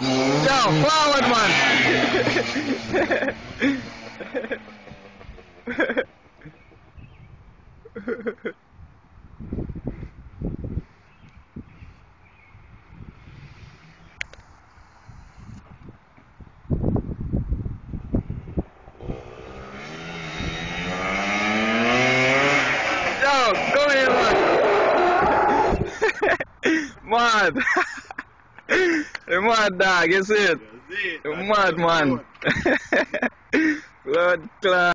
Yo, man. Yo, come here É mando, Dag, é isso? Eu mando, mano. Blood Club.